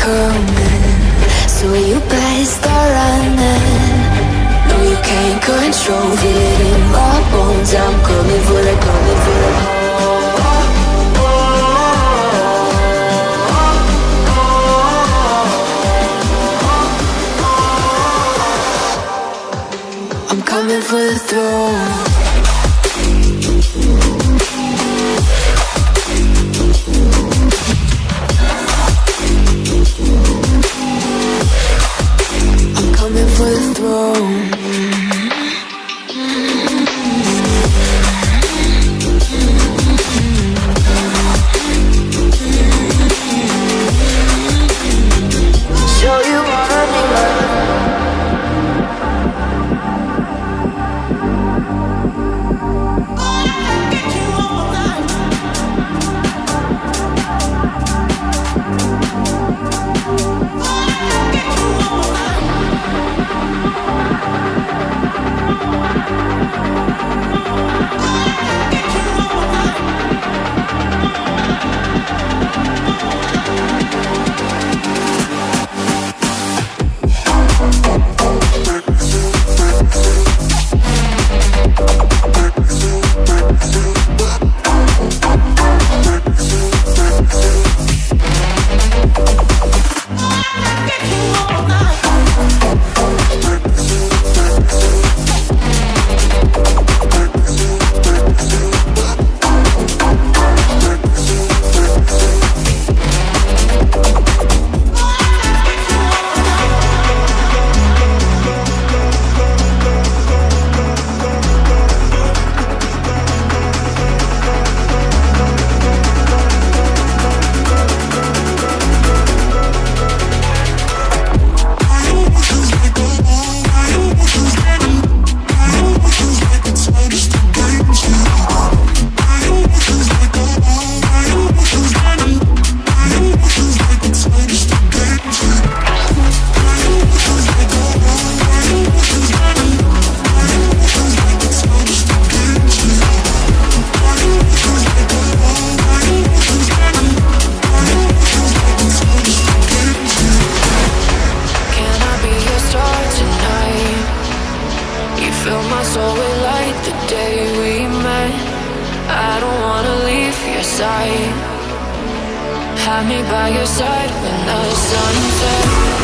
coming. So you better start running. No, you can't control Feel it. In my bones I'm coming for the, coming for the I'm coming for the throne. throne. side. Have me by your side when the sun sets.